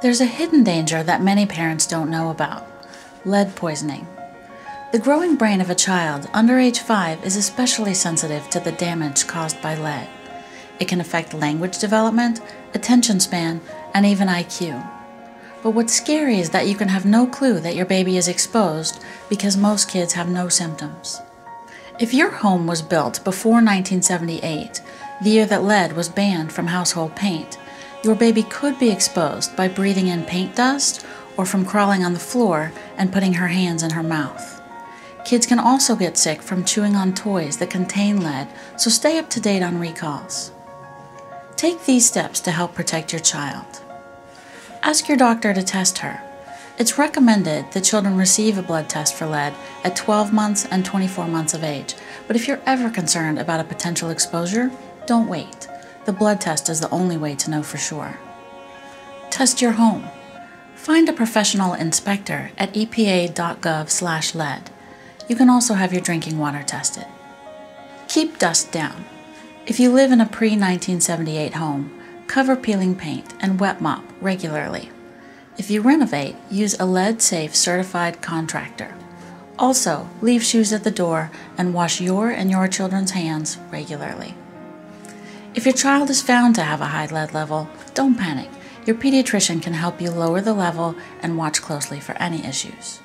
There's a hidden danger that many parents don't know about lead poisoning. The growing brain of a child under age 5 is especially sensitive to the damage caused by lead. It can affect language development, attention span, and even IQ. But what's scary is that you can have no clue that your baby is exposed because most kids have no symptoms. If your home was built before 1978, the year that lead was banned from household paint, your baby could be exposed by breathing in paint dust or from crawling on the floor and putting her hands in her mouth. Kids can also get sick from chewing on toys that contain lead, so stay up to date on recalls. Take these steps to help protect your child. Ask your doctor to test her. It's recommended that children receive a blood test for lead at 12 months and 24 months of age, but if you're ever concerned about a potential exposure, don't wait. The blood test is the only way to know for sure. Test your home. Find a professional inspector at epa.gov/lead. You can also have your drinking water tested. Keep dust down. If you live in a pre 1978 home, cover peeling paint and wet mop regularly. If you renovate, use a lead safe certified contractor. Also, leave shoes at the door and wash your and your children's hands regularly. If your child is found to have a high lead level, don't panic. Your pediatrician can help you lower the level and watch closely for any issues.